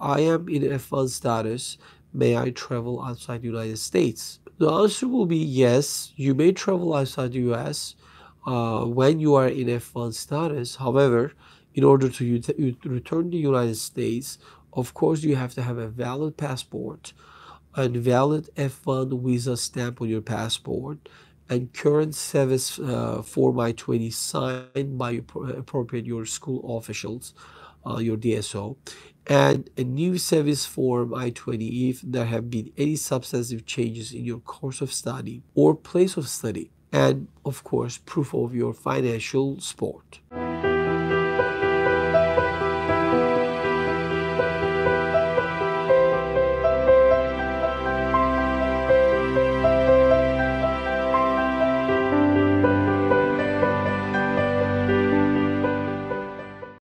I am in F1 status. May I travel outside the United States? The answer will be yes. You may travel outside the US uh, when you are in F1 status. However, in order to return to the United States, of course, you have to have a valid passport and valid F1 visa stamp on your passport and current SEVIS uh, Form I-20 signed by appropriate your school officials, uh, your DSO, and a new SEVIS Form I-20 if there have been any substantive changes in your course of study or place of study, and of course, proof of your financial support.